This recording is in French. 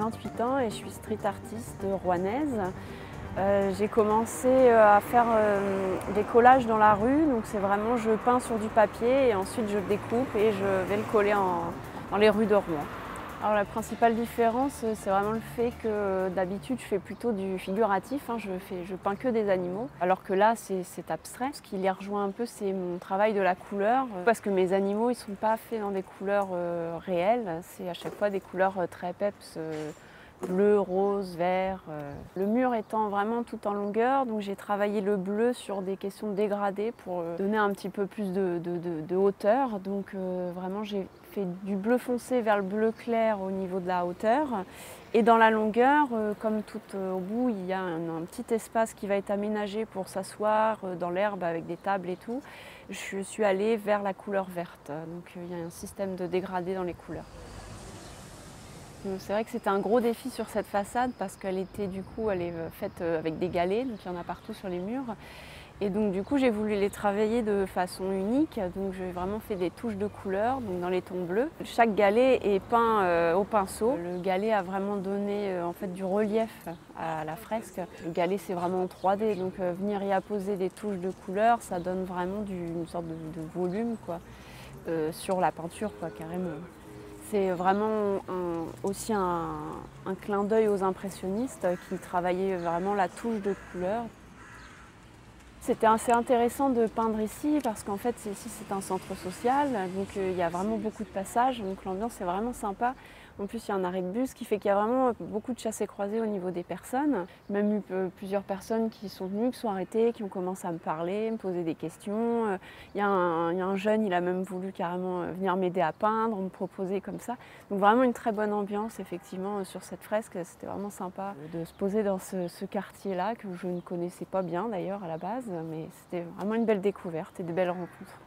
28 ans et je suis street artiste rouennaise. Euh, j'ai commencé euh, à faire euh, des collages dans la rue, donc c'est vraiment je peins sur du papier et ensuite je découpe et je vais le coller dans les rues de Rouen. Alors la principale différence, c'est vraiment le fait que d'habitude je fais plutôt du figuratif, hein, je, peins que des animaux, alors que là c'est abstrait. Ce qui les rejoint un peu, c'est mon travail de la couleur, parce que mes animaux ils sont pas faits dans des couleurs réelles, c'est à chaque fois des couleurs très peps bleu, rose, vert. Euh. Le mur étant vraiment tout en longueur, donc j'ai travaillé le bleu sur des questions de dégradé pour euh, donner un petit peu plus de, hauteur. Donc euh, vraiment j'ai fait du bleu foncé vers le bleu clair au niveau de la hauteur. Et dans la longueur, comme tout au bout, il y a un, petit espace qui va être aménagé pour s'asseoir dans l'herbe avec des tables et tout. Je suis allée vers la couleur verte. Donc il y a un système de dégradé dans les couleurs. C'est vrai que c'était un gros défi sur cette façade parce qu'elle était du coup elle est euh, faite euh, avec des galets, donc il y en a partout sur les murs. Et donc du coup j'ai voulu les travailler de façon unique, donc j'ai vraiment fait des touches de couleurs donc dans les tons bleus. Chaque galet est peint euh, au pinceau. Le galet a vraiment donné en fait du relief à la fresque. Le galet c'est vraiment en 3D, donc venir y apposer des touches de couleurs, ça donne vraiment une sorte de, volume quoi, sur la peinture quoi, carrément. C'est vraiment aussi un, clin d'œil aux impressionnistes qui travaillaient vraiment la touche de couleur. C'était assez intéressant de peindre ici parce qu'en fait ici c'est un centre social, donc euh, il y a vraiment beaucoup de passages, donc l'ambiance est vraiment sympa. En plus, il y a un arrêt de bus qui fait qu'il y a vraiment beaucoup de chassés croisés au niveau des personnes. Même eu euh, plusieurs personnes qui sont venues, qui sont arrêtées, qui ont commencé à me parler, me poser des questions. Euh, il y, a un, jeune, il a même voulu carrément euh, venir m'aider à peindre, me proposer comme ça. Donc vraiment une très bonne ambiance, effectivement, sur cette fresque. C'était vraiment sympa de se poser dans ce, ce quartier-là, que je ne connaissais pas bien d'ailleurs à la base, mais c'était vraiment une belle découverte et de belles rencontres.